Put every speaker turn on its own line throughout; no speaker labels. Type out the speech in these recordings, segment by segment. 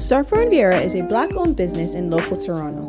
Sarfo and Vieira is a black owned business in local Toronto.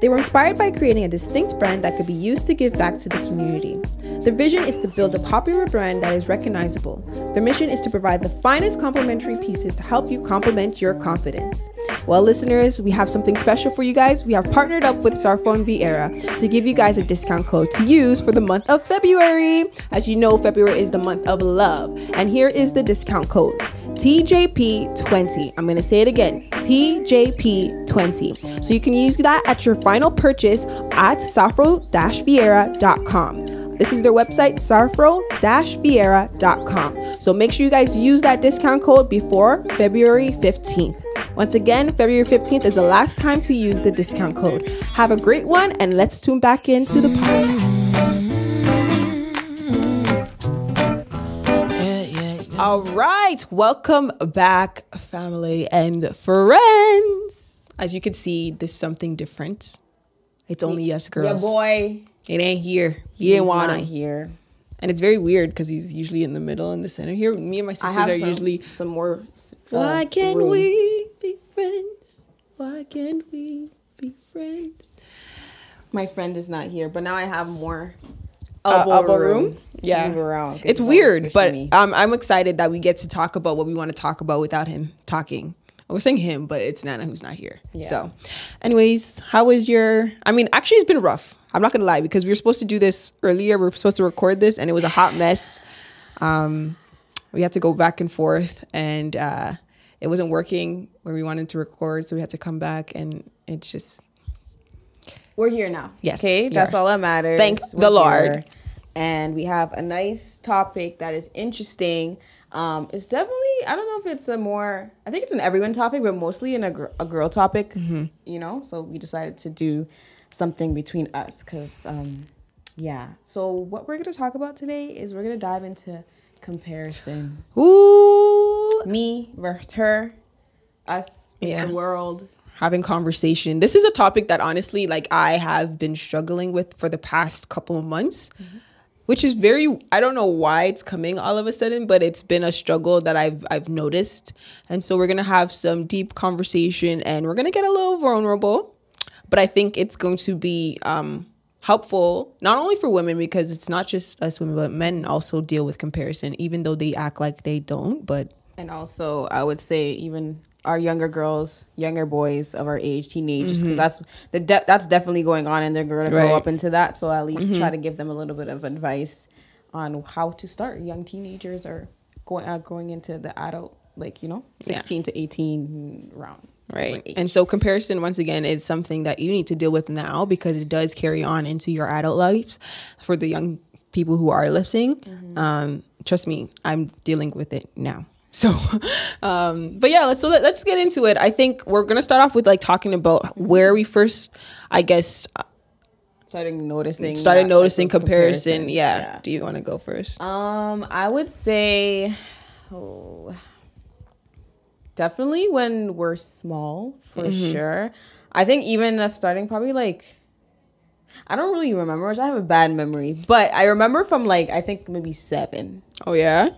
They were inspired by creating a distinct brand that could be used to give back to the community. Their vision is to build a popular brand that is recognizable. Their mission is to provide the finest complimentary pieces to help you complement your confidence. Well, listeners, we have something special for you guys. We have partnered up with Sarfo and Vieira to give you guys a discount code to use for the month of February. As you know, February is the month of love. And here is the discount code. TJP20. I'm going to say it again TJP20. So you can use that at your final purchase at sarfo vieira.com. This is their website, sarfo-vieira.com. So make sure you guys use that discount code before February 15th. Once again, February 15th is the last time to use the discount code. Have a great one, and let's tune back into the podcast. All right, welcome back, family and friends. As you can see, there's something different. It's only us girls.
Yeah, boy.
It ain't here. He ain't want
not here.
And it's very weird because he's usually in the middle and the center. Here, me and my sisters are
some,
usually.
some more. uh,
Why can't
room.
we be friends? Why can't we be friends?
My friend is not here, but now I have more
Uh,
elbow,
elbow
room.
room? Yeah.
move around.
It's weird, but um, I'm excited that we get to talk about what we want to talk about without him talking. We're saying him, but it's Nana who's not here.
Yeah.
So, anyways, how was your? I mean, actually, it's been rough. I'm not gonna lie because we were supposed to do this earlier. We were supposed to record this, and it was a hot mess. Um, we had to go back and forth, and uh, it wasn't working where we wanted to record, so we had to come back, and it's just
we're here now.
Yes,
Okay, that's
are.
all that matters.
Thank
We're
the Lord.
here. And we have a nice topic that is interesting. Um, it's definitely I don't know if it's a more I think it's an everyone topic, but mostly in a, gr- a girl topic.
Mm-hmm.
You know, so we decided to do something between us because um, yeah. So what we're gonna talk about today is we're gonna dive into comparison.
ooh,
Me versus her, us versus
Yeah.
the world.
having conversation. This is a topic that honestly, like I have been struggling with for the past couple of months, which is very I don't know why it's coming all of a sudden, but it's been a struggle that I've I've noticed. And so we're gonna have some deep conversation and we're gonna get a little vulnerable. But I think it's going to be um helpful not only for women because it's not just us women, but men also deal with comparison, even though they act like they don't. But
And also, I would say even our younger girls, younger boys of our age, teenagers, because that's the de- that's definitely going on, and they're going to grow
Right.
up into that. So at least try to give them a little bit of advice on how to start. Young teenagers are going uh, going into the adult, like you know, sixteen to eighteen round.
Right.
age.
And so comparison once again is something that you need to deal with now because it does carry on into your adult lives for the young people who are listening. Um, trust me, I'm dealing with it now. So, um, but yeah, let's so let, let's get into it. I think we're gonna start off with like talking about where we first, I guess,
starting noticing,
started noticing
of
comparison. Yeah. Do you want to go first?
Um, I would say, oh, definitely when we're small for
Mm-hmm.
sure. I think even uh, starting probably like, I don't really remember. I have a bad memory, but I remember from like I think maybe seven,
oh yeah.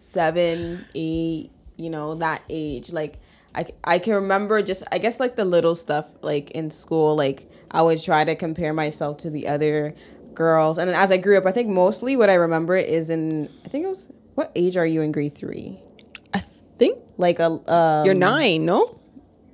Seven, eight. You know that age. Like I I can remember just I guess like the little stuff like in school. Like I would try to compare myself to the other girls, and then as I grew up, I think mostly what I remember is in I think it was what age are you in grade three?
I think
Like a um,
you're nine. No.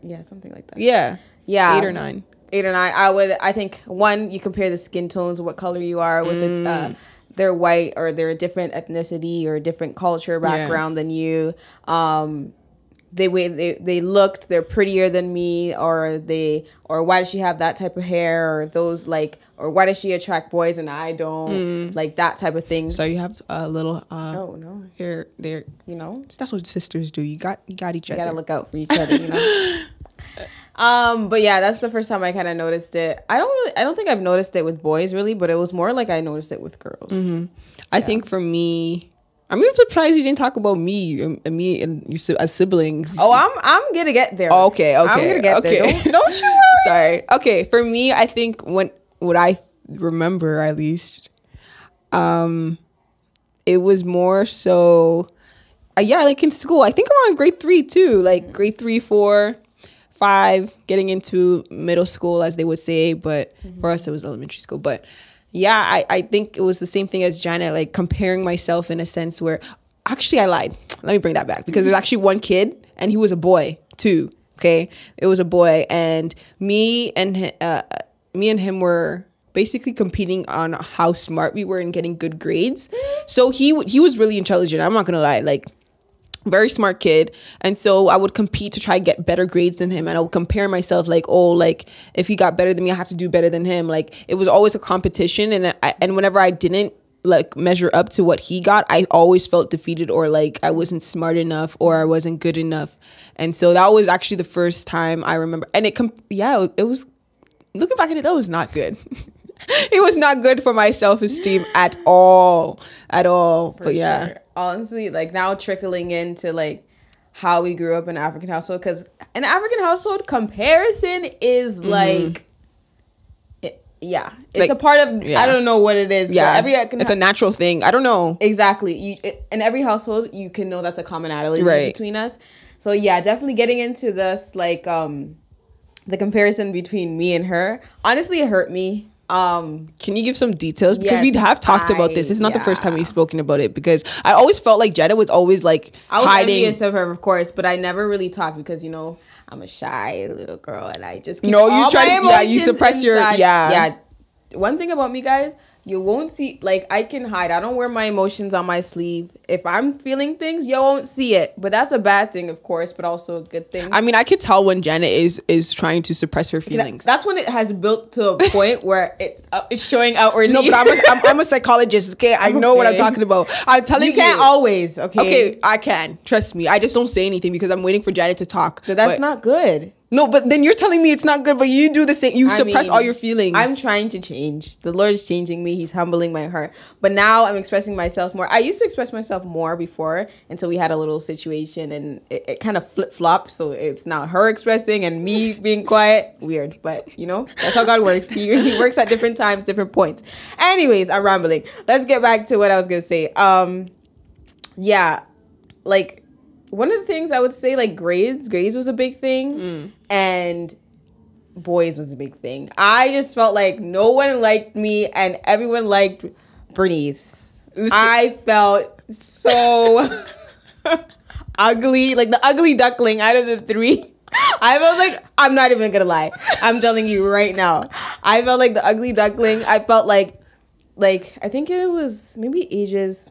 yeah something like that.
Yeah.
Yeah,
Eight or nine.
eight or nine. I would. I think one, you compare the skin tones, what color you are with the, uh,
Mm.
They're white or they're a different ethnicity or a different culture background than you. Um, they way they they looked, they're prettier than me, or they or why does she have that type of hair, or those like, or why does she attract boys and I don't,
Mm.
like that type of thing.
So you have a little. Uh,
oh no,
Here, there.
you know,
That's what sisters do. You got, you got each
you
other.
gotta look out for each other, you know. um, but yeah, that's the first time I kind of noticed it. I don't really, I don't think I've noticed it with boys really, but it was more like I noticed it with girls.
I think for me, I'm even surprised you didn't talk about me and, and me and you as siblings.
Oh, I'm I'm gonna get there.
okay, okay,
I'm gonna get
okay.
there. Don't, don't you worry.
Sorry. Okay, for me, I think when what I remember at least, um, it was more so, uh, yeah, like in school. I think around grade three too, like grade three, four. Five, getting into middle school, as they would say, but mm-hmm. for us, it was elementary school. But yeah, I, I think it was the same thing as Janet, like comparing myself in a sense where actually I lied. Let me bring that back because there's mm-hmm. actually one kid and he was a boy too. Okay, it was a boy, and me and uh, uh, me and him were basically competing on how smart we were in getting good grades. Mm-hmm. So he he was really intelligent. I'm not gonna lie, like very smart kid. And so i would compete to try to get better grades than him. And i would compare myself like oh like if he got better than me i have to do better than him. Like it was always a competition. And I, and whenever i didn't like measure up to what he got i always felt defeated or like i wasn't smart enough or i wasn't good enough. And so that was actually the first time i remember and it com- yeah it was looking back at it that was not good it was not good for my self-esteem at all at all but yeah
Sure. honestly like now trickling into like how we grew up in an african household because an african household comparison is like it, yeah it's
Mm-hmm. Like,
a part of
yeah.
i don't know what it is
yeah
every
it's a natural thing i don't know
exactly you it, in every household you can know that's a commonality
Right.
between us so yeah definitely getting into this like um the comparison between me and her honestly it hurt me um
Can you give some details? Because we have talked about this. It's not the first time we've spoken about it because I always felt like Jetta was always like
I was
hiding.
envious of her, of course, but I never really talked because you know I'm a shy little girl and I just keep
No, you try to- yeah, you suppress your- yeah.
yeah. One thing about me, guys, you won't see like I can hide. I don't wear my emotions on my sleeve. If I'm feeling things, you won't see it. But that's a bad thing, of course, but also a good thing.
I mean, I could tell when Janet is is trying to suppress her feelings.
That's when it has built to a point where it's uh, it's showing outwardly.
no, but I'm a, I'm, I'm a psychologist. Okay, I know what I'm talking about. I'm telling
you
you.
can't always. Okay.
Okay, I can. Trust me. I just don't say anything because I'm waiting for Janet to talk.
But that's
But-
not good.
No, but then you're telling me it's not good, but you do the same. You
I
suppress
mean,
all your feelings.
I'm trying to change. The Lord is changing me. He's humbling my heart. But now I'm expressing myself more. I used to express myself more before until we had a little situation and it, it kind of flip flopped. So it's now her expressing and me being quiet. Weird. But you know, that's how God works. He, he works at different times, different points. Anyways, I'm rambling. Let's get back to what I was going to say. Um, yeah, like one of the things I would say, like grades, grades was a big thing, mm. and boys was a big thing. I just felt like no one liked me, and everyone liked Bernice. I felt so ugly, like the ugly duckling out of the three. I felt like I'm not even gonna lie. I'm telling you right now. I felt like the ugly duckling. I felt like, like I think it was maybe ages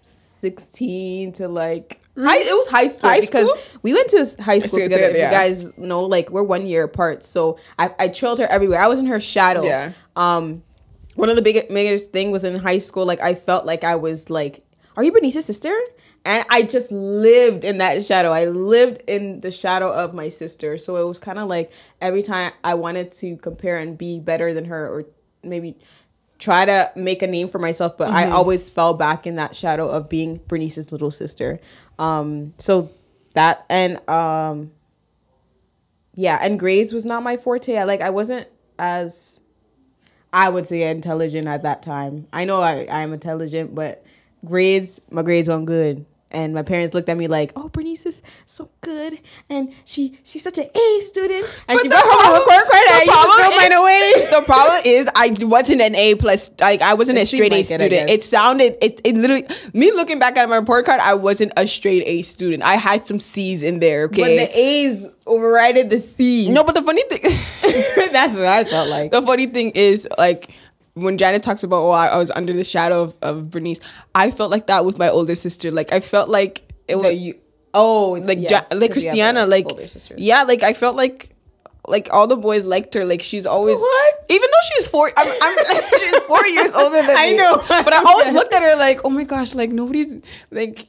16 to like high, it was high school
High
because
school?
we went to high school together.
together, yeah.
You guys know, like we're one year apart, so I, I trailed her everywhere. I was in her shadow.
Yeah.
Um, one of the big, biggest thing was in high school. Like I felt like I was like, "Are you Bernice's sister?" And I just lived in that shadow. I lived in the shadow of my sister. So it was kind of like every time I wanted to compare and be better than her, or maybe try to make a name for myself, but I always fell back in that shadow of being Bernice's little sister. Um, so that and um, yeah, and grades was not my forte. I like I wasn't as I would say intelligent at that time. I know I I am intelligent, but grades my grades weren't good. And my parents looked at me like, "Oh, Bernice is so good, and she she's such an A student, and
But
she
the
brought home a
problem-
report card.
the
I used to throw mine away."
the problem is I wasn't an A plus. Like I wasn't
It
a straight A
it,
student.
guess.
It, sounded it, it literally me looking back at my report card. I wasn't a straight A student. I had some C's in there. Okay.
But the A's overrided the C's.
no, but the funny thing,
that's what I felt like.
the funny thing is like. When Janet talks about, oh, I I was under the shadow of, of Bernice, I felt like that with my older sister. Like, I felt like it was,
you, oh,
like
yes,
Ja- like Christiana, like
older
yeah, like I felt like like all the boys liked her. Like she's always
What?
even though she's four, I'm, I'm she's four years older than me I
know.
but I always looked at her like, oh my gosh, like nobody's like.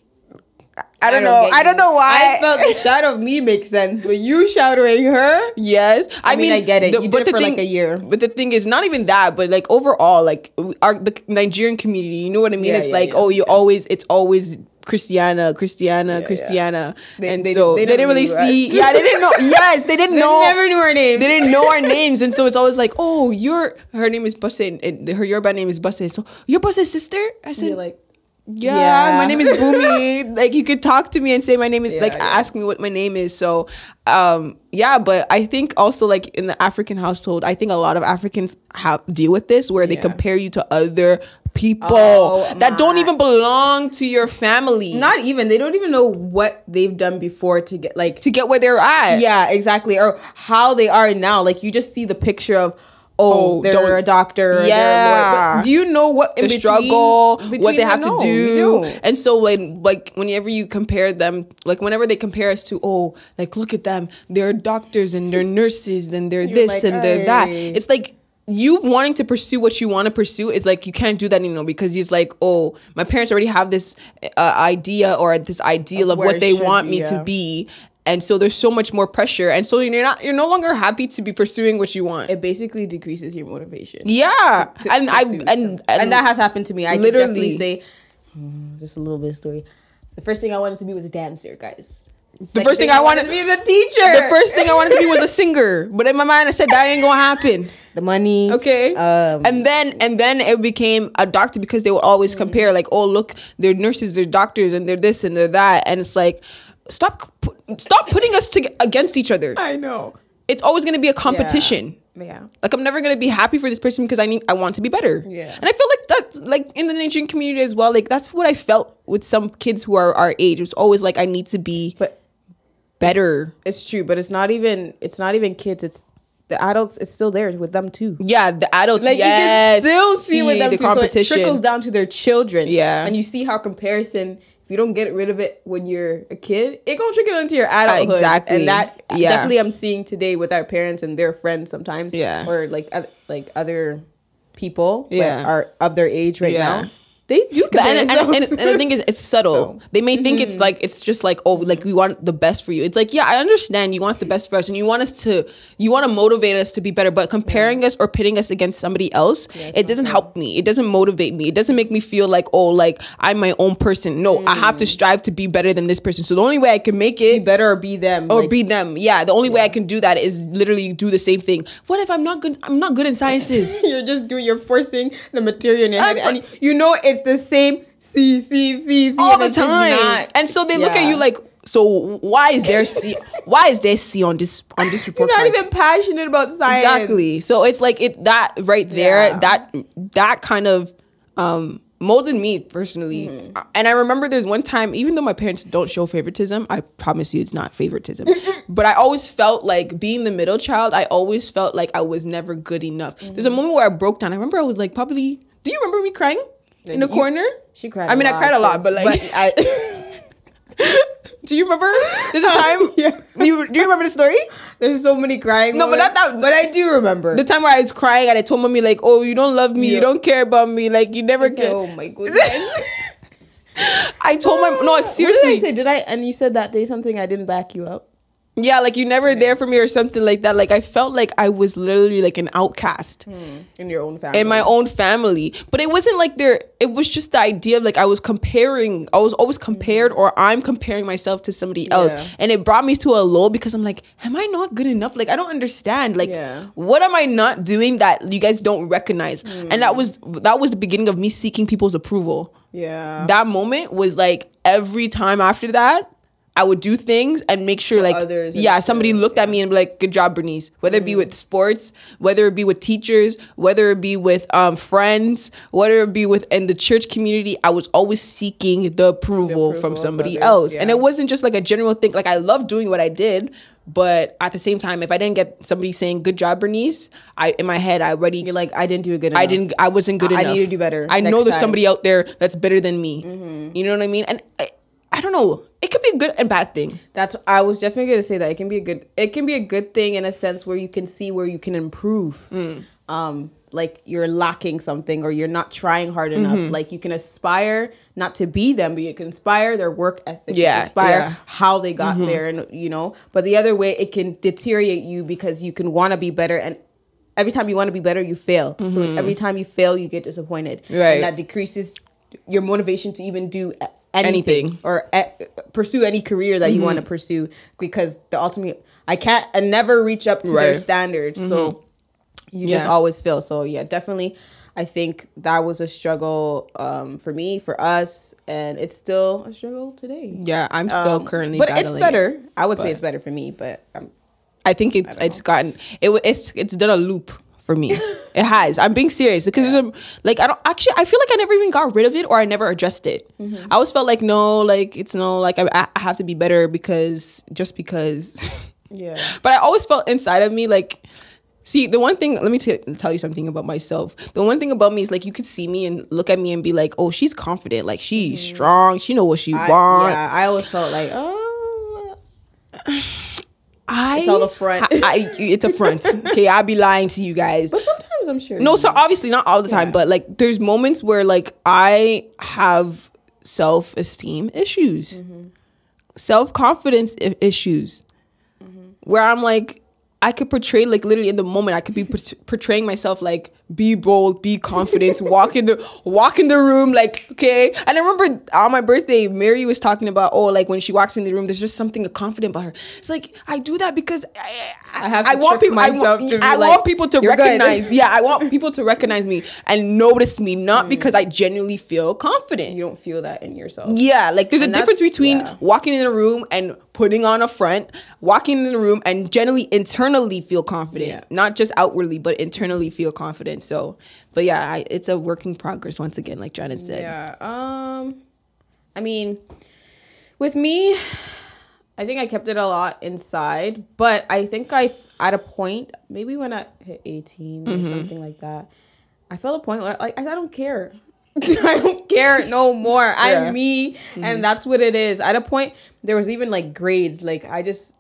I don't, know. I don't know why.
I felt the of me makes sense, but you shadowing her.
Yes, I,
mean, I get it. You did
but
it
the
for, like, a year.
But the thing is, not even that, but like overall, like our the Nigerian community, you know what I mean?
Yeah,
it's
yeah,
like,
yeah,
oh, you always, it's always Christiana, Christiana,
yeah.
Christiana,
They-
and
they-
so
they
they,
don't
didn't really see. Yeah, they didn't know. Yes, they didn't
They
know.
never knew her name.
They didn't know our names, and so it's always like, oh, you're her name is Busse, and her Yoruba name is Busse. So you're Busse's sister? I said,
like,
yeah,
Yeah.
my name is Boomy. like you could talk to me and say my name is
Yeah,
like
yeah.
ask me what my name is. So um yeah, but I think also like in the African household, I think a lot of Africans have deal with this where they compare you to other people
Oh,
that don't even belong to your family.
Not even they don't even know what they've done before to get like
to get where they're at.
yeah exactly or how they are now. Like you just see the picture of. Oh,
Oh,
they're a doctor.
Yeah.
Do you know what in
the
between-
struggle, what they have to do, and so when like whenever you compare them, like whenever they compare us to, oh, like look at them, they're doctors and they're nurses and they're this
like,
and they're that. It's like you wanting to pursue what you want to pursue is like you can't do that anymore because it's like oh my parents already have this uh, idea or this ideal
Of
of, what they want
be,
me
yeah.
to be and so there's so much more pressure and so you're not you're no longer happy to be pursuing what you want
It basically decreases your motivation.
yeah
to
and i
pursue
and,
and that has happened to me. I
literally-
definitely say mm, just a little bit of story. The first thing I wanted to be was a dancer, guys.
The first thing I wanted
to be is a teacher.
The first thing I wanted to be was a singer, but in my mind I said that ain't gonna happen.
the money.
Okay,
Um,
and then and then it became a doctor because they would always compare like, oh look, they're nurses, they're doctors, and they're this and they're that, and it's like, stop, stop putting us to, against each other.
I know.
It's always gonna be a competition.
Yeah.
Like I'm never gonna be happy for this person because I need I want to be better.
Yeah.
And I feel like that's like in the Nigerian community as well. Like that's what I felt with some kids who are our age. It was always like I need to be
But
better.
it's true. But it's not even. It's not even kids. It's the adults. It's still there with them too.
Yeah, the adults.
Like
yes,
you can still see, with them
the
too. So it
competition.
trickles down to their children.
Yeah.
and you see how comparison. If you don't get rid of it when you're a kid, it gonna trickle into your adulthood.
exactly.
and that
Yeah.
definitely I'm seeing today with our parents and their friends sometimes.
Yeah.
or like like other people. that
Yeah.
are of their age right
Yeah.
now. They do
and,
compare
and, and, and the thing is, it's subtle.
So- mm-hmm.
They may think it's like it's just like oh, like we want the best for you. It's like yeah, I understand you want the best for us, and you want us to you want to motivate us to be better. But comparing us or pitting us against somebody else,
it's
it doesn't
fair.
help me. It doesn't motivate me. It doesn't make me feel like oh, like I'm my own person. No, I have to
Mm.
strive to be better than this person. So the only way I can make it
be better or be them.
or
like-
be them. Yeah, the only way I can do that is literally do the same thing. What if I'm not good? I'm not good in sciences.
you're just doing you're forcing the material in your head and you know it's the same C C C C
all the time. And so they look at you like, so why is there C? why is there C on this on this report?
you're not
card?
even passionate about science
exactly. So it's like it that right there
Yeah.
that that kind of um molded me personally.
Mm-hmm.
And I remember there's one time, even though my parents don't show favoritism, I promise you it's not favoritism. but I always felt like being the middle child, I always felt like I was never good enough. There's
Mm-hmm.
a moment where I broke down. I remember I was like probably do you remember me crying? In the
You-
corner?
she cried
I mean, I cried a lot, but like,
I,
do you remember? There's a time.
Yeah.
Do you, do you remember the story?
there's so many crying
No, but not that-
but I do remember
The time where I was crying and I told mommy like, "Oh, you don't love me. You don't care about me. Like you never care."
oh my goodness
I told my no
what
seriously.
did I say did I and you said that day something I didn't back you up
Yeah, like you never there for me or something like that. Like I felt like I was literally like an outcast hmm.
in your own family
in my own family. But it wasn't like there. It was just the idea of like I was comparing. I was always compared, mm-hmm. or I'm comparing myself to somebody else,
Yeah.
and it brought me to a low because I'm like, am I not good enough? Like I don't understand. Like
Yeah.
what am I not doing that you guys don't recognize? Hmm. And that was that was the beginning of me seeking people's approval
yeah
that moment was like every time after that I would do things and make sure like
others
yeah somebody looked at me and be like good job Bernice whether it be with sports whether it be with teachers whether it be with um, friends whether it be within the church community I was always seeking the approval,
approval
from somebody
others,
else and it wasn't just like a general thing like I love doing what I did but at the same time if I didn't get somebody saying good job Bernice I in my head I already
you're like I didn't do a good enough.
I didn't. I wasn't good
I
enough.
I need to do better
I know there's
time.
somebody out there that's better than me.
Mm-hmm.
You know what I mean? And I, don't know. It could be a good and bad thing.
That's I was definitely gonna say that it can be a good it can be a good thing in a sense where you can see where you can improve.
Mm.
Um, like you're lacking something or you're not trying hard enough.
Mm-hmm.
Like you can aspire not to be them, but you can inspire their work ethic.
Yeah,
inspire
yeah. Mm-hmm.
how they got there, and you know. But the other way, it can deteriorate you because you can want to be better and. Every time you want to be better, you fail. So every time you fail, you get disappointed,
Mm-hmm. Right.
and that decreases your motivation to even do anything,
Anything. Mm-hmm.
or pursue any career that you want to pursue because the ultimate I can't I never reach up to their
Right. Mm-hmm.
standards so you just always fail so yeah definitely I think that was a struggle um, for me, for us, and it's still a struggle today.
Yeah, I'm still
Um,
currently
but it's better.
it.
I would say it's better for me, but um,
I think it's it's gotten it it's it's done a loop for me. it has. I'm being serious because there's a like I don't actually I feel like I never even got rid of it or I never addressed it.
Mm-hmm.
I always felt like no, like it's no, like I I have to be better because just because.
yeah,
but I always felt inside of me like. See, the one thing, let me t- tell you something about myself. The one thing about me is like you could see me and look at me and be like, oh, she's confident. Like she's strong. She know what she
Mm-hmm. I,
want.
yeah, I always felt like oh,
I,
It's all a front.
I, I- it's a front. okay, I'll be lying to you guys.
but sometimes I'm sure.
No, so obviously not all the time,
Yeah.
but like there's moments where like I have self esteem issues,
Mm-hmm.
self confidence issues, where I'm like, I could portray like literally in the moment, I could be port- portraying myself like be bold, be confident, walk in the walk in the room like okay. And I remember on my birthday, Mary was talking about oh like when she walks in the room, there's just something confident about her. It's like I do that because I, I,
I have
I want people. I,
myself
want,
to be
I
like,
want people to recognize. Yeah, I want people to recognize me and notice me, not hmm. because I genuinely feel confident.
you don't feel that in yourself.
Yeah, like there's a difference between
yeah.
walking in a room and putting on a front, walking in a room and generally internally feel confident,
Yeah.
not just outwardly, but internally feel confident. So, but yeah, I, it's a work in progress once again, like Janet said.
Yeah. Um, I mean, with me, I think I kept it a lot inside, but I think I, at a point, maybe when I hit 18
Mm-hmm.
or something like that, I felt a point where like I don't care. I don't care no more.
Yeah. Mm-hmm.
I'm me, and that's what it is. At a point, there was even like grades. Like I just,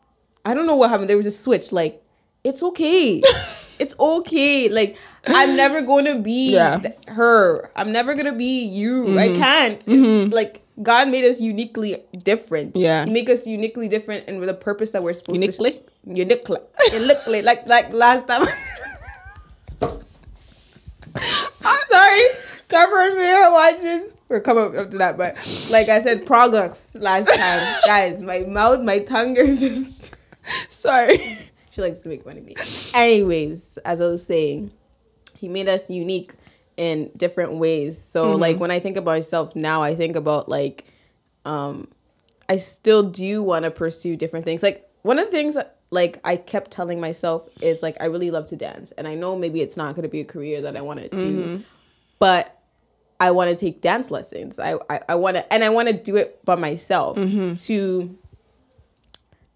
I don't know what happened. There was a switch. Like it's okay. it's okay. Like I'm never going to be
Yeah. Mm-hmm.
th- her. I'm never gonna be you. I can't. Like God made us uniquely different.
Yeah.
He make us uniquely different and with a purpose that we're supposed
Uniquely?
to. Uniquely. Uniquely. like like last time. I'm sorry. Cover mirror watches. We're coming up to that, but like I said, products last time, guys. My mouth, my tongue is just.
Sorry.
She likes to make fun of me. Anyways, as I was saying, he made us unique in different ways. So
Mm-hmm.
like when I think about myself now, I think about like um I still do want to pursue different things. Like one of the things that like I kept telling myself is like I really love to dance and I know maybe it's not going to be a career that I want to
Mm-hmm.
do. But I want to take dance lessons. I I, I want to and I want to do it by myself
Mm-hmm.
to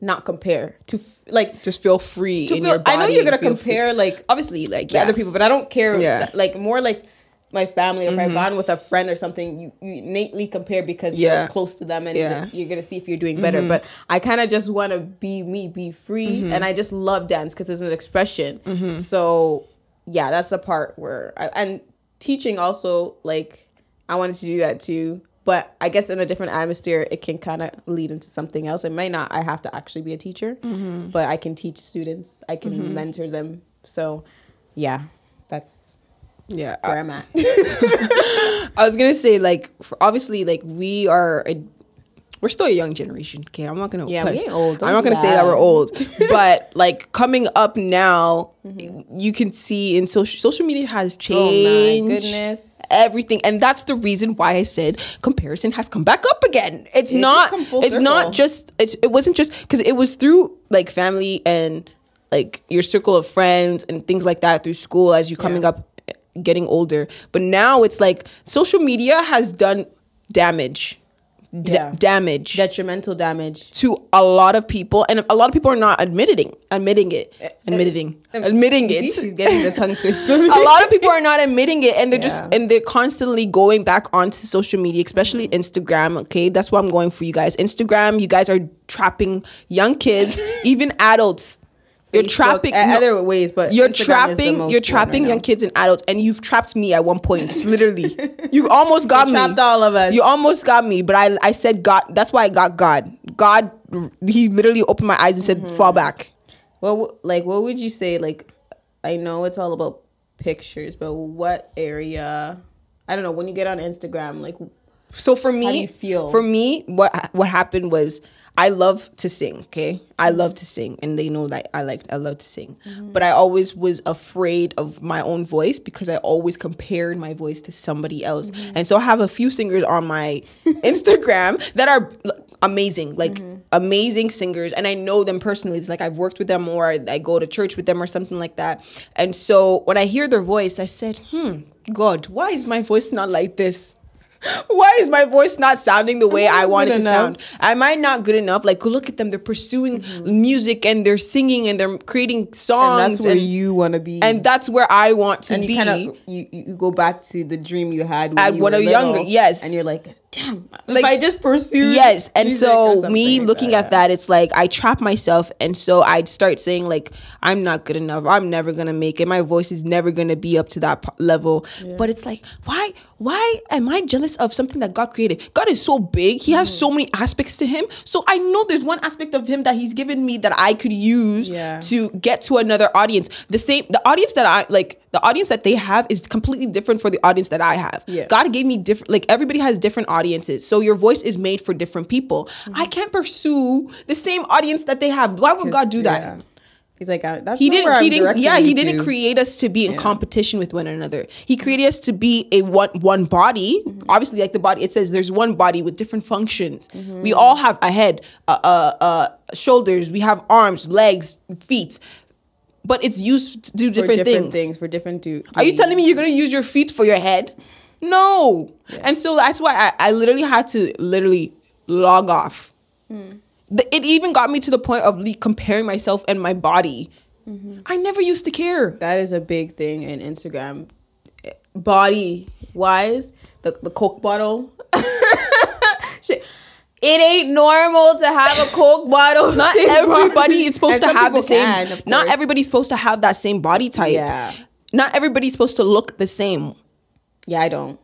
not compare to f- like
Just feel free in
feel,
your body.
I know you're gonna
feel free.
compare like
Obviously, like yeah.
other people, but I don't care.
Yeah.
Like more like my family. or If mm-hmm. I've gone with a friend or something, you, you innately compare because
Yeah.
you're close to them and
Yeah.
you're gonna see if you're doing better. Mm-hmm. But I kind of just want to be me, be free, mm-hmm. and I just love dance because it's an expression. So yeah, that's the part where I, and teaching also like I wanted to do that too. But I guess in a different atmosphere, it can kind of lead into something else. It might not. I have to actually be a teacher, mm-hmm. but I can teach students. I can mm-hmm. mentor them. So, yeah, that's
Yeah,
where I'm at.
I was gonna say like obviously like we are a, we're still a young generation. Okay, I'm not gonna
Yeah,
put-
we old. Don't
I'm not gonna say that we're old, but like coming up now,
Mm-hmm.
you can see in social social media has
oh
changed.
my goodness.
Everything, and that's the reason why I said comparison has come back up again. It's
It's
not. It's
circle.
not just. It's, it wasn't just because it was through like family and like your circle of friends and things like that through school as you coming
Yeah.
up getting older. But now it's like social media has done damage. D- damage.
Detrimental damage.
to a lot of people and a lot of people are not admitting admitting it eh, eh, admitting eh, admitting
You see,
it
she's getting the tongue twist.
a lot of people are not admitting it and they're just and they're constantly going back onto social media especially instagram okay? That's what i'm going for you guys. Instagram you guys are trapping young kids even adults you're trapping no,
other ways, but
you're
Instagram is the
trapping
most
you're trapping
right
young kids and adults and you've trapped me at one point literally you almost got
You
me
trapped all of us.
you almost got me but i i said god that's why i got god god he literally opened my eyes and said
Mm-hmm.
fall back
What w- like what would you say like I know it's all about pictures, but what area I don't know, when you get on Instagram, like
So for me,
do you feel?
For me, what what happened was I love to sing, okay? I love to sing and they know that I like I love to sing. Mm-hmm. But I always was afraid of my own voice because I always compared my voice to somebody else. Mm-hmm. And so I have a few singers on my Instagram that are amazing, like mm-hmm. amazing singers and I know them personally. It's like I've worked with them or I, I go to church with them or something like that. And so when I hear their voice, I said, "Hmm, God, why is my voice not like this?" Why is my voice not sounding the way I want it to
good
sound? Am I not good enough? Like, look at them. They're pursuing mm-hmm. music and they're singing and they're creating songs.
and that's where you want to be.
and that's where I want to
and
be.
you kind of you, you go back to the dream you had when
At
you
when
were
I was younger, yes.
and you're like, damn,
Like-
if I just pursue
yes and so me
like
looking at that it's like i trap myself and so i'd start saying like i'm not good enough. I'm never gonna make it. My voice is never gonna be up to that p- level. But it's like why why am i jealous of something that god created? God is so big. He has mm. so many aspects to him. So i know there's one aspect of him that he's given me that i could use
Yeah.
to get to another audience. The same the audience that i like the audience that they have is completely different for the audience that i have
Yeah.
god gave me different like everybody has different audiences so your voice is made for different people
Mm-hmm.
i can't pursue the same audience that they have why would god do that
Yeah. He's like, uh, that's
he didn't he didn't yeah he didn't
to.
create us to be in competition with one another he created us to be a one one body
Mm-hmm.
obviously like the body it says there's one body with different functions
Mm-hmm.
we all have a head uh, uh uh shoulders we have arms legs feet but it's used to do
for
different,
different
things.
things. for different do.
Are you telling me you're gonna use your feet for your head? No. And so that's why I, I literally had to literally log off. Hmm. The- It even got me to the point of comparing myself and my body. Mm-hmm. I never used to care.
that is a big thing in Instagram. Body wise, the the Coke bottle. Shit. It ain't normal to have a Coke bottle.
Not everybody is supposed to have the same.
can,
not everybody's supposed to have that same body type.
Yeah.
Not everybody's supposed to look the same.
Yeah, I don't.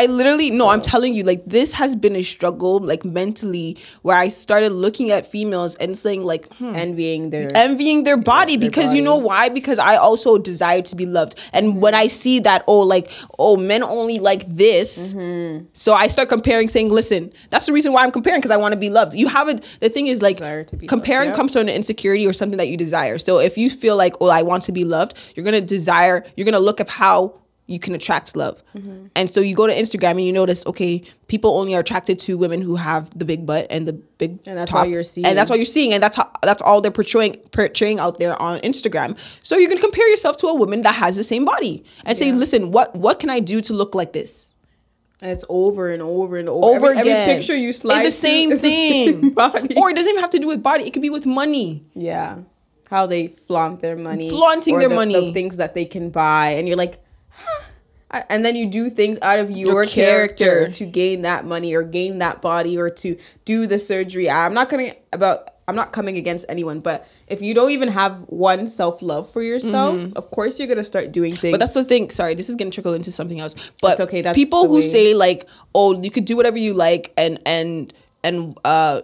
I literally no, I'm telling you, like this has been a struggle, like mentally, where I started looking at females and saying like, hmm,
Envying their
envying their body
their
because you know why? Because I also desire to be loved, and when I see that, oh, like oh, men only like this,
Mm-hmm.
so I start comparing, saying, listen, that's the reason why I'm comparing because I want to be loved. You have it. The thing is, like
Desire to be
comparing
yeah.
comes from an insecurity or something that you desire. So if you feel like, oh, I want to be loved, you're gonna desire. You're gonna look at how you can attract love.
Mm-hmm.
And so you go to Instagram and you notice, okay, people only are attracted to women who have the big butt and the big
And that's
top.
all you're seeing.
And that's all you're seeing, and that's how that's all they're portraying portraying out there on Instagram. So you're gonna compare yourself to a woman that has the same body and say, listen, what what can I do to look like this?
And it's over and over and over.
Over
every,
again,
Every picture you slide
it's the same
the
thing.
same body.
Or it doesn't even have to do with body; it could be with money.
yeah, how they flaunt their money,
Flaunting their
the-
money.
the things that they can buy, and you're like, and then you do things out of your,
Your
character.
character.
to gain that money or gain that body or to do the surgery. I'm not gonna about. I'm not coming against anyone, but if you don't even have one self love for yourself, of course you're gonna start doing things.
Mm-hmm. But that's the thing. Sorry, this is gonna trickle into something else. But
It's okay, that's
people who
way-
say like, "Oh, you could do whatever you like," and and and uh,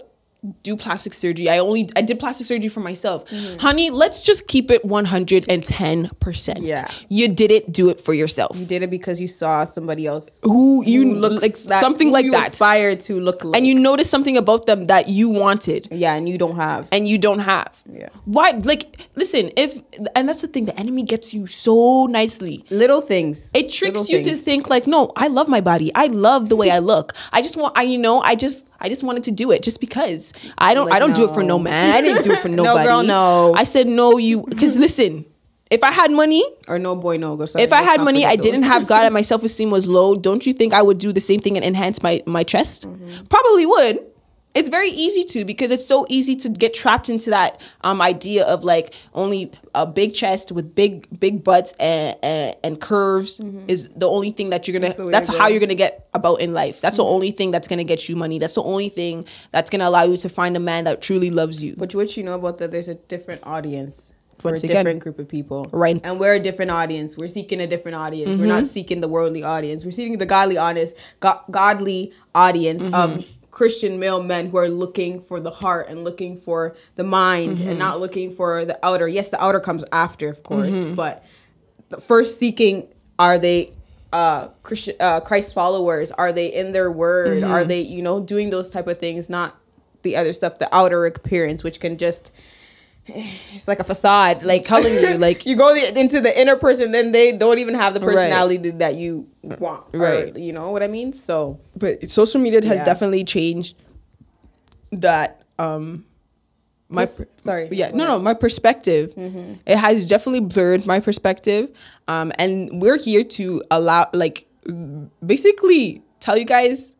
do plastic surgery. I only I did plastic surgery for myself, honey. Let's just keep it one hundred and ten percent.
Mm-hmm. Yeah.
you didn't do it for yourself.
you did it because you saw somebody else
Who you
who looks
like
that-
something like
you
that,
aspire to look like,
and you noticed something about them that you wanted.
yeah, and you don't have.
and you don't have.
Yeah.
Why? Like, listen, if and that's the thing, the enemy gets you so nicely.
little things.
It tricks
Little
you to think like, no, I love my body. I love the way I look. I just want, I you know, I just, I just wanted to do it just because. I don't, I don't do it for no
no.
man. I didn't do it for
No,
nobody.
girl, no.
I said no, you because listen, if I had money,
or no boy, no go. Sorry,
if I had money, I didn't have God, and my self esteem was low. Don't you think I would do the same thing and enhance my my chest?
Mm-hmm.
Probably would. It's very easy to because it's so easy to get trapped into that um idea of like only a big chest with big big butts and and, and curves is the only thing that you're gonna.
Mm-hmm. way
That's, how.
Mm-hmm.
you're gonna get about in life. That's the only thing that's gonna get you money. That's the only thing that's gonna allow you to find a man that truly loves you.
But what you know about that? There's a different audience. For
Once
a
again.
different group of people,
Right.
And we're a different audience. We're seeking a different audience. We're not seeking the worldly audience. We're seeking the godly honest, go- godly audience of Christian male men who are looking for the heart and looking for the mind and not looking for the outer. Yes, the outer comes after, of course, but the first seeking are they uh Christian uh Christ followers? Are they in their word? Are they, you know, doing those type of things, not the other stuff, the outer appearance, which can just it's like a facade, like telling you, like you go the, into the inner person, then they don't even have the personality that you want, or,
Right.
you know what I mean? So
but social media has
Yeah.
definitely changed that um my
Pers- sorry.
yeah no no my perspective it has definitely blurred my perspective um and we're here to allow like basically tell you guys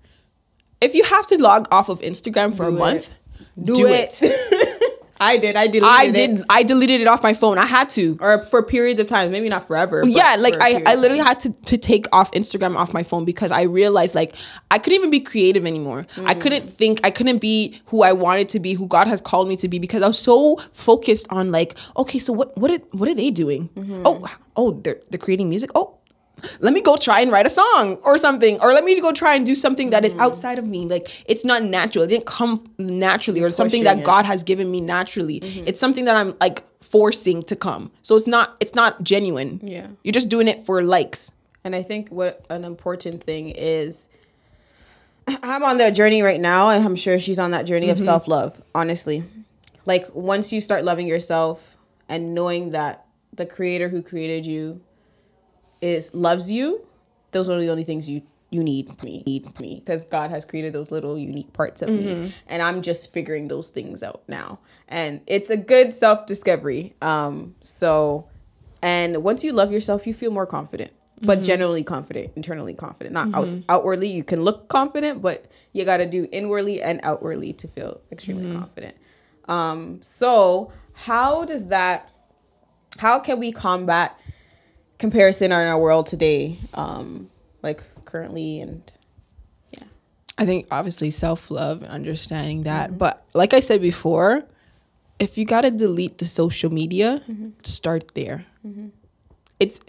if you have to log off of instagram for a
Do
month
it.
do, it,
I did. I deleted.
i
it.
did i deleted it off my phone i had to
or for periods of time, maybe not forever. but
yeah like i, I literally had to, to take off instagram off my phone because i realized like i couldn't even be creative anymore i
Mm.
couldn't think i couldn't be who i wanted to be who god has called me to be because i was so focused on like okay so what what are, what are they doing
Mm-hmm.
oh oh they're, they're creating music oh let me go try and write a song or something or let me go try and do something that is
Mm.
outside of me like it's not natural it didn't come naturally or something that
it. Mm-hmm.
god has given me naturally it's something that i'm like forcing to come so it's not it's not genuine
Yeah.
you're just doing it for likes
And I think what an important thing is I'm on that journey right now, and I'm sure she's on that journey of self love, honestly. Like, once you start loving yourself and knowing that the creator who created you is loves you, those are the only things you you need me need me because God has created those little unique parts of me and I'm just figuring those things out now. And it's a good self discovery um so and once you love yourself you feel more confident but generally confident internally confident. Not out, outwardly you can look confident but you got to do inwardly and outwardly to feel extremely confident. Um so how does that how can we combat comparison in our world today um like currently and yeah.
i think obviously self-love and understanding that mm-hmm. but like i said before if you gotta delete the social media mm-hmm. start there. Mm-hmm. It's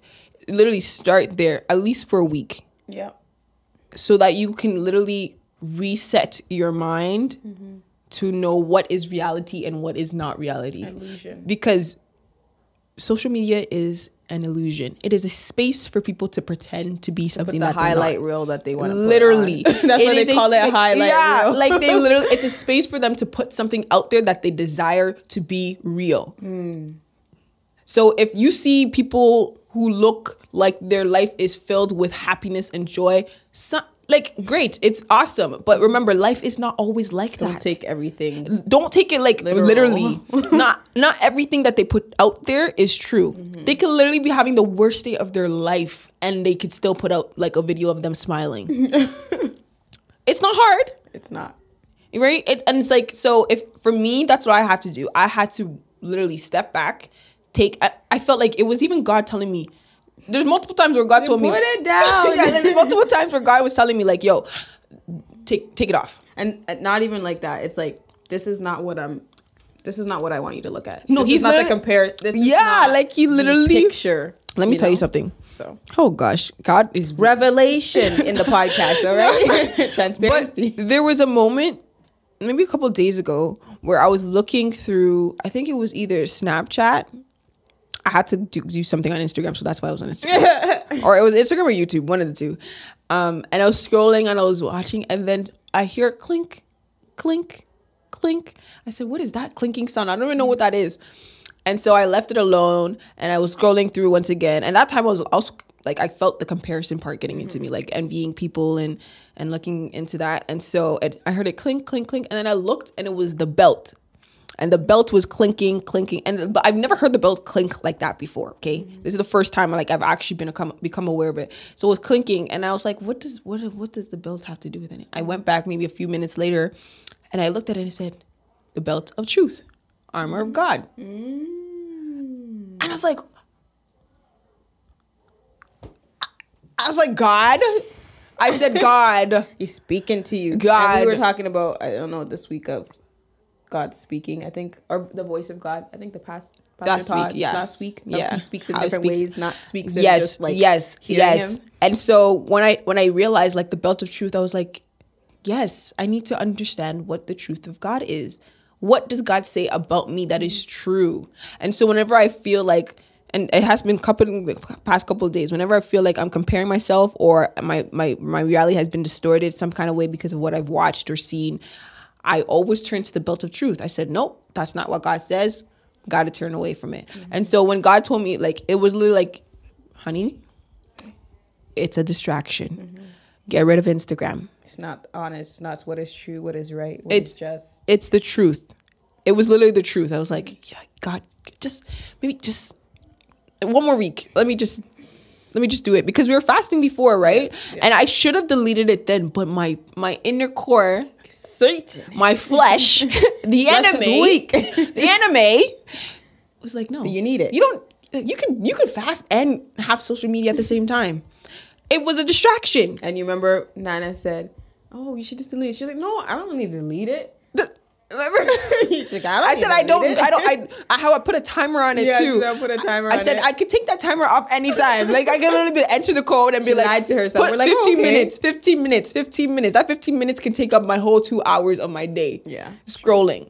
literally start there at least for a week.
Yeah
so that you can literally reset your mind to know what is reality and what is not reality.
Illusion.
Because social media is an illusion. It is a space for people to pretend to be
but
something
the
that they're
highlight reel that they want to
Literally,
that's why they call it a
spa-
highlight
yeah,
reel
like they literally, it's a space for them to put something out there that they desire to be real.
Hmm.
So if you see people who look like their life is filled with happiness and joy, so, like great, it's awesome. But remember, life is not always like that.
don't
that
take everything
don't take it like
Literal.
literally not not everything that they put out there is true
Mm-hmm.
they could literally be having the worst day of their life and they could still put out like a video of them smiling it's not hard
it's not
right it, and it's like so if for me that's what i had to do i had to literally step back take i, I felt like it was even god telling me there's multiple times where god told me
put it down.
yeah, there's multiple times where god was telling me like yo take take it off.
And not even like that. It's like this is not what i'm this is not what i want you to look at.
No,
this
he's
not the compare this is
Yeah, like he literally-
picture
let me tell you something.
So.
Oh gosh. God is
revelation in the podcast all right? Transparency.
But there was a moment, maybe a couple days ago, where I was looking through. I think it was either Snapchat. I had to do, do something on Instagram, so that's why I was on Instagram, or it was Instagram or YouTube, one of the two. Um, and I was scrolling and I was watching, and then I hear clink, clink, clink. I said, "What is that clinking sound? I don't even know what that is." And so I left it alone, and I was scrolling through once again. And that time I was also like, I felt the comparison part getting into me, like envying people and and looking into that. And so it, I heard it clink, clink, clink, and then I looked, and it was the belt, and the belt was clinking, clinking, and but I've never heard the belt clink like that before. Okay, mm-hmm. this is the first time like I've actually been become become aware of it. So it was clinking, and I was like, what does what what does the belt have to do with it? I went back maybe a few minutes later, and I looked at it and said, the belt of truth, armor of God. Mm. And I was like, I was like, God. I said, God.
he's speaking to you
God.
And we were talking about i don't know this week of god speaking i think or the voice of god i think the past
Last week, yeah.
last week
Yeah.
he speaks in
How
different
speaks.
ways not speaks
yes,
just like
yes, yes.
him.
And so when I when I realized like the belt of truth, I was like, yes, I need to understand what the truth of God is. What does God say about me that is mm-hmm. true? And so whenever I feel like and it has been couple the past couple of days whenever i feel like i'm comparing myself or my my my reality has been distorted some kind of way because of what i've watched or seen I always turn to the belt of truth. I said, nope, that's not what God says. Got to turn away from it. Mm-hmm. And so when God told me, like, it was literally like, honey, it's a distraction. Mm-hmm. Get rid of Instagram.
It's not honest. It's Not what is true. What is right. What is
It's
just.
It's the truth. It was literally the truth. I was like, mm-hmm. yeah, God, just maybe just one more week. Let me just let me just do it because we were fasting before, right?
Yes, yes.
And I should have deleted it then, but my my inner core,
Satan.
my flesh, the enemy,
weak.
the enemy was like, no,
You need it.
You don't. You could you could fast and have social media at the same time. It was a distraction.
And you remember Nana said, "Oh, you should just delete." it. She's like, "No, I don't need to delete it."
The-
Remember? She's like, I, don't
I said I don't. I don't. I, I how I put a timer on it
Yeah,
too.
said put a timer
I
on
said
it.
I could take that timer off anytime. like I can literally be, enter the code and
She
be like,
lied to herself.
Put
We're like,
15
okay.
minutes, 15 minutes, 15 minutes. That 15 minutes can take up my whole two hours of my day.
Yeah.
scrolling.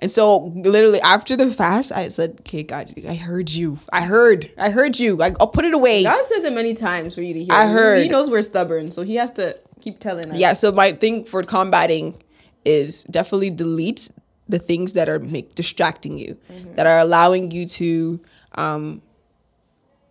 And so literally after the fast, I said, "Okay, God, I heard you. I heard. I heard you. I, I'll oh, put it away."
God says it many times for you to hear.
I heard.
He knows we're stubborn, so he has to keep telling us.
yeah so my thing for combating is definitely delete the things that are make distracting you that are allowing you to um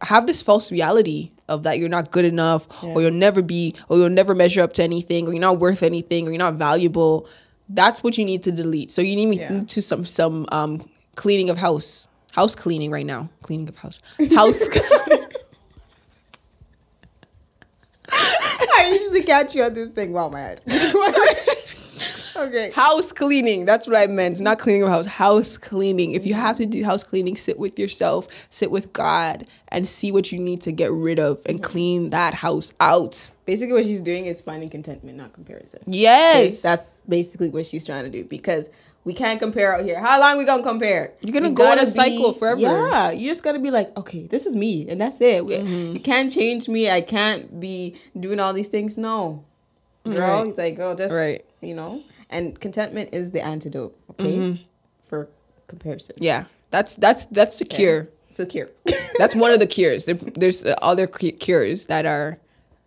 have this false reality of that you're not good enough or you'll never be or you'll never measure up to anything or you're not worth anything or you're not valuable that's what you need to delete so you need me
Yeah.
to some some um cleaning of house house cleaning right now cleaning of house house
I usually catch you on this thing. Wow, my eyes. okay.
house cleaning. That's what I meant. Not cleaning of house. House cleaning. If you have to do house cleaning, sit with yourself, sit with God, and see what you need to get rid of and clean that house out.
Basically, what she's doing is finding contentment, not comparison.
Yes.
That's basically what she's trying to do because we can't compare out here. How long we gonna compare?
You're gonna go in a
gotta
cycle forever.
Yeah, you just gotta be like, okay, this is me, and that's it. We-
Mm-hmm.
You can't change me. I can't be doing all these things. No, girl.
Right.
He's like, girl, just
Right.
you know. And contentment is the antidote. Okay, for comparison.
Mm-hmm. yeah. That's that's that's the cure.
It's a cure.
That's one of the cures. There, there's uh, other cures that are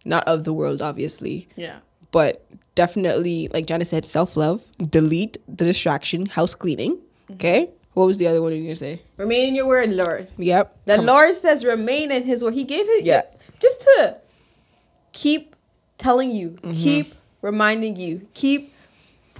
not of the world, obviously.
yeah.
but definitely like Jana said, self love, delete the distraction, house cleaning. Okay. What was the other one you were gonna say?
Remain in your word, Lord.
Yep.
The
Come-
Lord says, remain in His word. He gave it,
Yeah.
just to keep telling you,
Mm-hmm.
keep reminding you, keep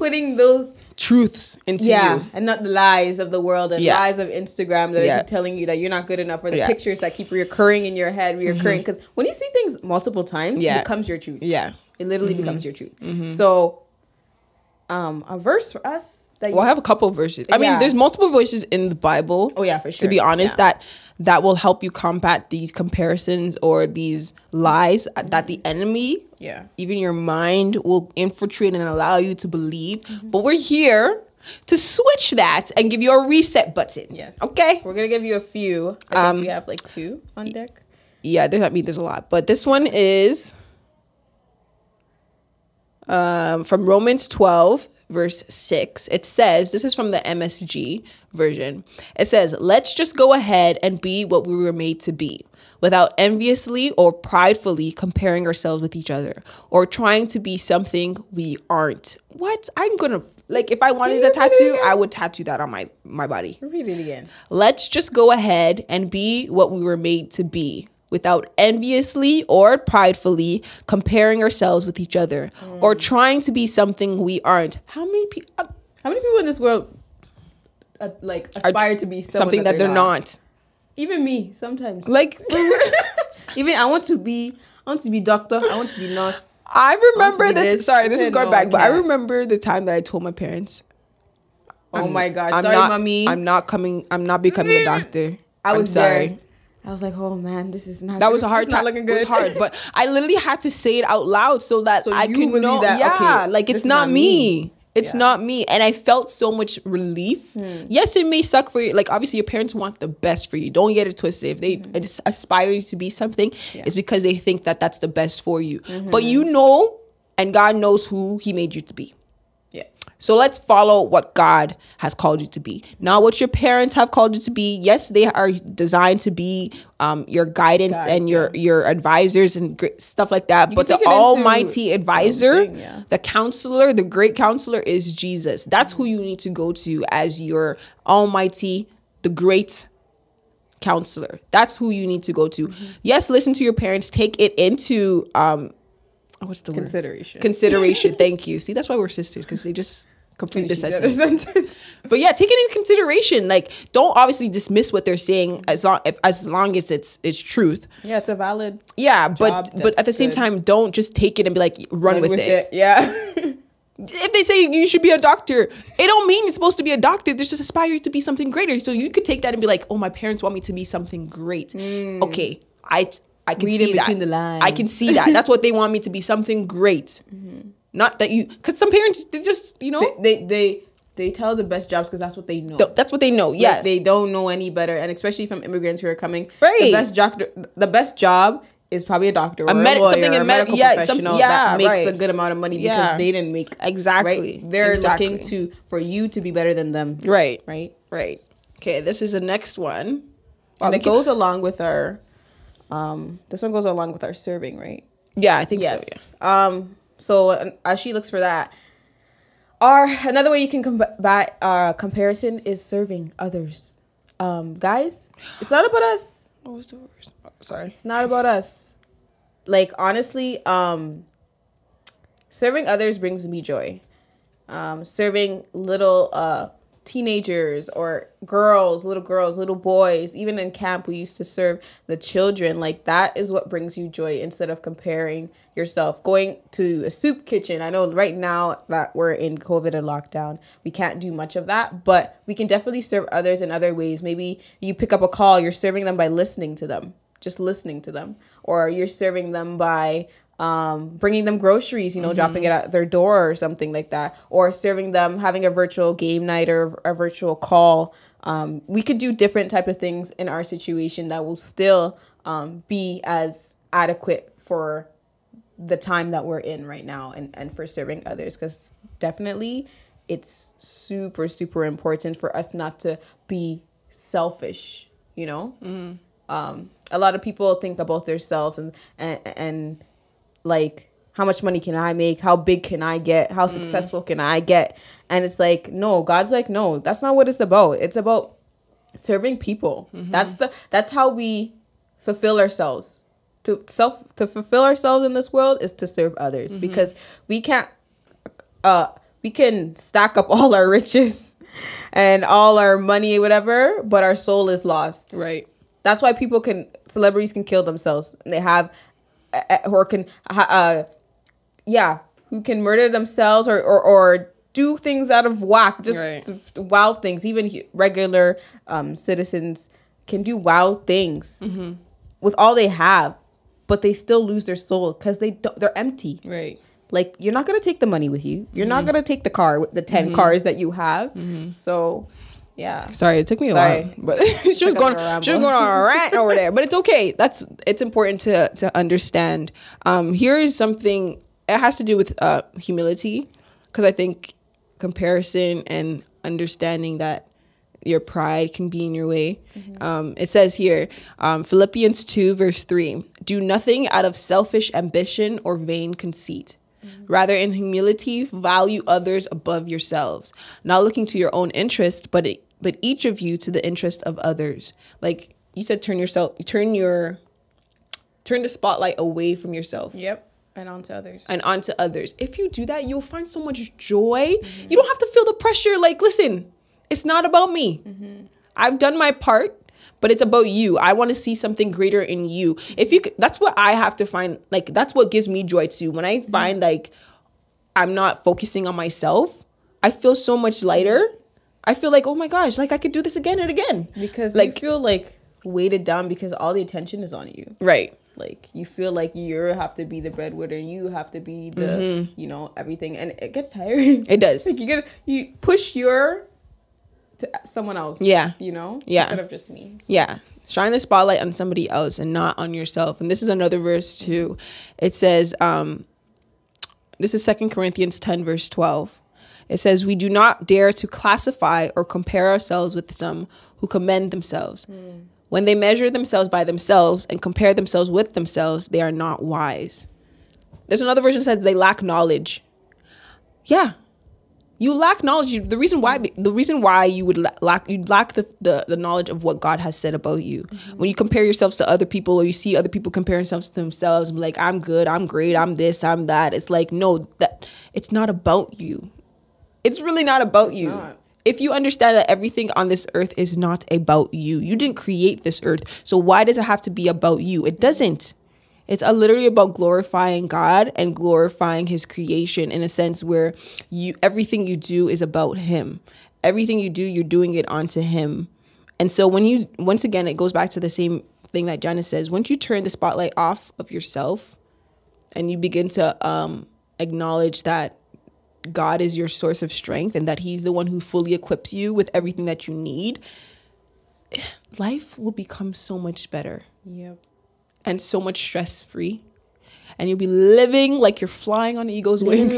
putting those,
truths into
yeah,
you.
and not the lies of the world and
Yeah.
lies of Instagram that
Yeah.
keep telling you that you're not good enough, or the
Yeah. Mm-hmm.
pictures that keep reoccurring in your head, reoccurring. Because when you see things multiple times,
Yeah.
it becomes your truth.
Yeah.
It literally becomes your truth. So, um, a verse for us that
Well, I have a couple of verses. I mean,
Yeah.
there's multiple verses in the Bible.
Oh, yeah, for sure.
To be honest,
Yeah.
that that will help you combat these comparisons or these lies that the enemy,
Yeah.
even your mind, will infiltrate and allow you to believe.
Mm-hmm.
But we're here to switch that and give you a reset button.
Yes.
Okay.
We're gonna give you a few. I
Um,
think we have like two on deck.
yeah, there's I mean there's a lot, but this one is um, from Romans 12 verse 6. It says, this is from the MSG version. It says, "Let's just go ahead and be what we were made to be." Without enviously or pridefully comparing ourselves with each other or trying to be something we aren't. What? I'm gonna like if I wanted a tattoo. I would tattoo that on my my body.
Repeat it again.
Let's just go ahead and be what we were made to be without enviously or pridefully comparing ourselves with each other or trying to be something we aren't. How many people
How many people in this world uh, like aspire to be
something that they're not.
Even me sometimes.
Like
even I want to be. I want to be doctor. I want to be nurse.
I remember
this.
sorry, this is going
no,
back,
I
but I remember the time that I told my parents
Oh my gosh!
I'm
Sorry,
not,
mommy.
I'm not coming I'm not becoming a doctor.
I
I'm
was
sorry.
there. I was like, oh man, this is not.
That
good.
was a hard time.
looking
It
good.
was hard, but I literally had to say it out loud so that
So
I could know
that,
Yeah,
okay,
like it's not
not
me.
me.
It's
Yeah.
not me, and I felt so much relief. Hmm. Yes, it may suck for you. Like obviously, your parents want the best for you. Don't get it twisted. If they hmm. as- aspire you to be something, it's because they think that that's the best for you. Mm-hmm. But you know, and God knows who He made you to be.
Yeah.
So let's follow what God has called you to be, not what your parents have called you to be. Yes, they are designed to be um, your guidance
Guides,
and your your advisors and stuff like that. but the
take it into
Almighty advisor,
thing, yeah.
the counselor, the great counselor is Jesus. That's who you need to go to as your Almighty, the great counselor. That's who you need to go to. Yes, listen to your parents. Take it into um, what's the word?
Consideration.
Consideration. Thank you. See, that's why we're sisters because they just complete the
Finish
sentence.
sentence.
But yeah, take it in consideration. Like, don't obviously dismiss what they're saying as long if, as long as it's it's truth.
yeah, it's a valid.
Yeah, but but at the same
good.
time, don't just take it and be like run with, it.
Yeah.
If they say you should be a doctor, it don't mean you're supposed to be a doctor. They just aspire to be something greater. So you could take that and be like, oh, my parents want me to be something great. Mm. Okay, I I can
Read
see
in
that.
the lines.
I can see that. That's what they want me to be something great. Mm-hmm. Not that you, because some parents they just you know
they, they they they tell the best jobs because that's what they know.
th- that's what they know.
Like,
Yeah,
they don't know any better, and especially from immigrants who are coming.
Right.
The best doctor, the best job is probably a doctor or a,
med-
lawyer,
something in med-
medical
yeah, some-
professional
yeah,
that makes a good amount of money
Yeah.
because they didn't make
exactly.
right. They're
exactly.
looking to for you to be better than them.
right,
Right.
right. Okay, this is the next one.
And
we
it
can-
goes along with our. Um, this one goes along with our serving, right?
Yeah, I think so.
Yeah. Um. So as she looks for that, our another way you can combat uh, comparison is serving others. Um, guys, it's not about us.
What was the worst? Oh, sorry.
It's not about us. Like honestly, um, serving others brings me joy. Um, serving little uh, teenagers or girls, little girls, little boys. Even in camp, we used to serve the children. Like that is what brings you joy instead of comparing yourself. Going to a soup kitchen. I know right now that we're in COVID and lockdown, we can't do much of that, but we can definitely serve others in other ways. Maybe you pick up a call, you're serving them by listening to them, just listening to them, or you're serving them by um, bringing them groceries, you know, dropping it at their door or something like that, or serving them, having a virtual game night or a virtual call. Um, we could do different type of things in our situation that will still um, be as adequate for the time that we're in right now and, and for serving others because definitely it's super super important for us not to be selfish you know? Um, a lot of people think about themselves and, and and like how much money can i make? How big can i get? How mm. successful can i get? And it's like no god's like no that's not what it's about. It's about serving people. Mm-hmm. That's the that's how we fulfill ourselves. To self to fulfill ourselves in this world is to serve others mm-hmm. because we can't uh we can stack up all our riches and all our money whatever but our soul is lost.
Right.
that's why people can celebrities can kill themselves. And they have or can uh yeah who can murder themselves or or, or do things out of whack just
Right.
wild things even regular um citizens can do wild things
Mm-hmm.
with all they have but they still lose their soul because they don't, they're empty
Right.
like you're not gonna take the money with you you're
Mm-hmm.
not gonna take the car with the 10 cars that you have so yeah
Sorry, it took me a
Sorry.
while, but she was going. She was going on a rant over there, but it's okay. That's it's important to to understand. Um, here is something. It has to do with uh, humility, because I think comparison and understanding that your pride can be in your way. Um, it says here, um, Philippians two verse three: Do nothing out of selfish ambition or vain conceit. Rather, in humility, value others above yourselves, not looking to your own interest, but it, but each of you to the interest of others. Like you said, turn yourself, turn your, turn the spotlight away from yourself
yep and on to others
and onto others. If you do that, you'll find so much joy. You don't have to feel the pressure. Like, listen, it's not about me. Mm-hmm. I've done my part, but it's about you. I want to see something greater in you. If you, that's what I have to find. Like, that's what gives me joy too. When I mm-hmm. find like I'm not focusing on myself, I feel so much lighter. I feel like, oh my gosh, like I could do this again and again.
because
like,
you feel like weighted down because all the attention is on you
right.
like you feel like you have to be the breadwinner you have to be the you know everything and it gets tiring
It does.
like you get you push your to someone else
Yeah.
you know
Yeah.
instead of just me So-
Yeah. Shine the spotlight on somebody else and not on yourself. And this is another verse too. It says, um, this is Second Corinthians 10, verse 12. It says, We do not dare to classify or compare ourselves with some who commend themselves. Hmm. When they measure themselves by themselves and compare themselves with themselves, they are not wise. There's another version that says they lack knowledge. Yeah. You lack knowledge. You, the reason why the reason why you would la- lack you lack the, the, the knowledge of what God has said about you. Mm-hmm. When you compare yourselves to other people or you see other people comparing themselves to themselves, like I'm good, I'm great, I'm this, I'm that. It's like no, that it's not about you. It's really not about you.
not.
If you understand that everything on this earth is not about you, you didn't create this earth. So why does it have to be about you? It doesn't. It's uh, literally about glorifying God and glorifying His creation in a sense where you everything you do is about Him. Everything you do, you're doing it onto Him. And so when you once again, it goes back to the same thing that Janice says. Once you turn the spotlight off of yourself, and you begin to um, acknowledge that God is your source of strength and that He's the one who fully equips you with everything that you need, life will become so much better
Yep.
and so much stress free. And you'll be living like you're flying on eagle's wings.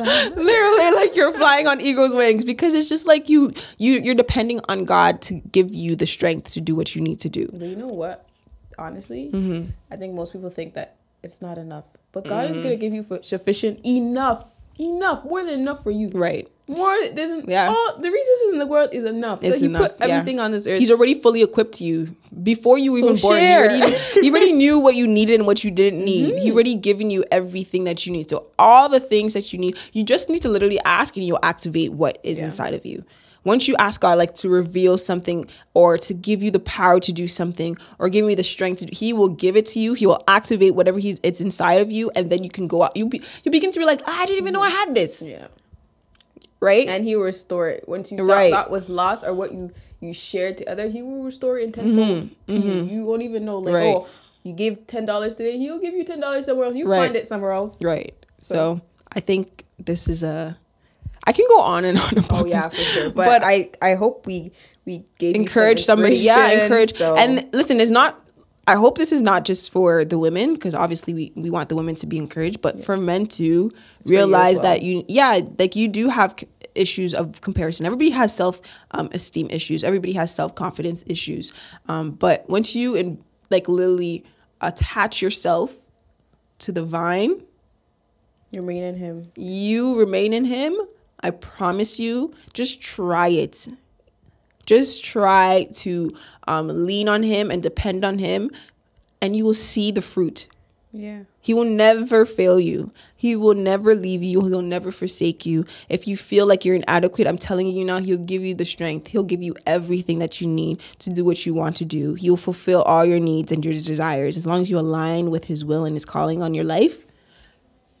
Literally like you're flying on eagle's wings because it's just like you you you're depending on God to give you the strength to do what you need to do.
But you know what? Honestly,
Mm-hmm.
I think most people think that it's not enough. But God is gonna give you sufficient enough, enough, more than enough for you.
Right.
More there's
Yeah.
all the resources in the world is enough.
It's
so he
enough.
put
yeah.
everything on this earth.
He's already fully equipped you before you
So
even born. He already, he already knew what you needed and what you didn't need. He mm-hmm. already given you everything that you need. So all the things that you need, you just need to literally ask, and you'll activate what is
Yeah.
inside of you. Once you ask God, like to reveal something or to give you the power to do something or give me the strength to, He will give it to you. He will activate whatever He's it's inside of you, and then you can go out. You be, you begin to realize, "Ah, I didn't even know I had this.
yeah.
Right?
And he will restore it. Once you
Right.
thought that was lost or what you you shared to other, he will restore it in tenfold to you. You won't even know like
Mm-hmm. Right.
oh you gave ten dollars today, he'll give you ten dollars somewhere else. You
Right.
find it somewhere else.
Right. So,
So-
I think this is a. I can go on and on about
Oh yeah,
this,
for sure. But, I I hope we we gave you some
encourage somebody. Yeah, encourage.
so-
And listen, it's not. I hope this is not just for the women because obviously we, we want the women to be encouraged, but for men to
you
realize
well.
that you yeah like you do have c- issues of comparison. Everybody has self um, esteem issues. Everybody has self confidence issues. Um, but once you and like literally attach yourself to the vine
you're reading him.
you remain in him, I promise you, just try it. Just try to um, lean on him and depend on him, and you will see the fruit.
Yeah.
He will never fail you. He will never leave you. He'll never forsake you. If you feel like you're inadequate, I'm telling you now, he'll give you the strength. He'll give you everything that you need to do what you want to do. He'll fulfill all your needs and your desires as long as you align with his will and his calling on your life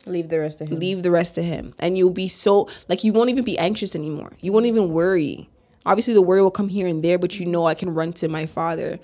Leave the rest of him.
leave the rest to him. And you'll be so like you won't even be anxious anymore. You won't even worry. Obviously the worry will come here and there but you know i can run to my father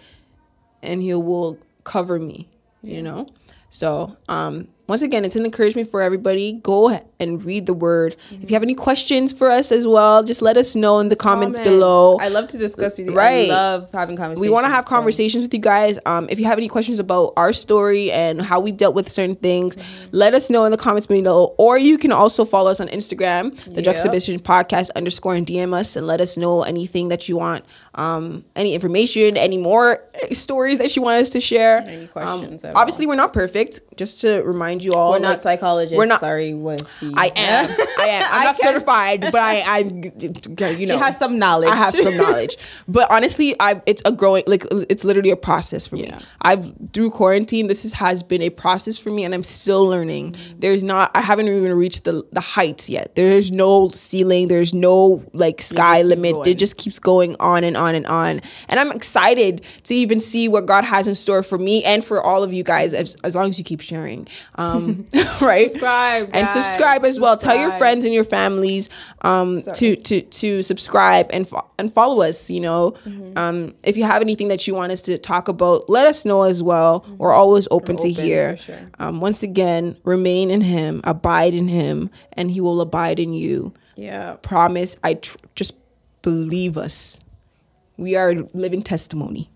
and he will cover me you know? So um once again it's an encouragement for everybody go and read the word if you have any questions for us as well just let us know in the comments, below
I love to discuss with you.
Right.
I love having conversations.
we want to have
so-
conversations with you guys. Um, if you have any questions about our story and how we dealt with certain things,
Mm-hmm.
let us know in the comments below. Or you can also follow us on Instagram, the
Yep.
Juxtaposition Podcast underscore, and DM us and let us know anything that you want, um, any information, any more stories that you want us to share.
Any questions
Um, obviously, we're not perfect. Just to remind you all,
We're not
like,
psychologists.
we're not-
Sorry, what she.
I am. I am. I'm not certified, but I, I, you know,
She has some knowledge.
I have some knowledge, but honestly, I it's a growing like it's literally a process for me.
Yeah.
I've through quarantine, this is, has been a process for me, and I'm still learning.
Mm-hmm.
There's not, I haven't even reached the the heights yet. There's no ceiling. There's no like sky limit. It just keeps going on and on and on, and I'm excited to even see what God has in store for me and for all of you guys. As, as long as you keep sharing, um, right?
Subscribe,
and
guys.
subscribe as well. Tell your friends and your families um, to to to subscribe and fo- and follow us. You know,
Mm-hmm.
um, if you have anything that you want us to talk about, let us know as well. We're always open to
Mm-hmm. open,
hear.
sure.
Um, once again, remain in Him, abide in Him, and He will abide in you.
Yeah.
Promise. I tr- just believe us. We are living testimony.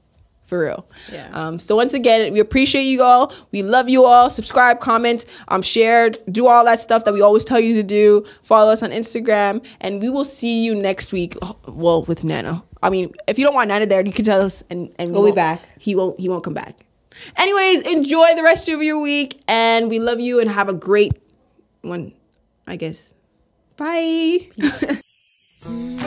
For real.
Yeah.
Um, so once again, we appreciate you all. We love you all. Subscribe, comment, um, share, do all that stuff that we always tell you to do. Follow us on Instagram, and we will see you next week. oh, Well, with Nana. I mean, if you don't want Nana there, you can tell us, and and we
We'll be back.
He won't. He won't come back. Anyways, enjoy the rest of your week, and we love you, and have a great one. I guess. Bye.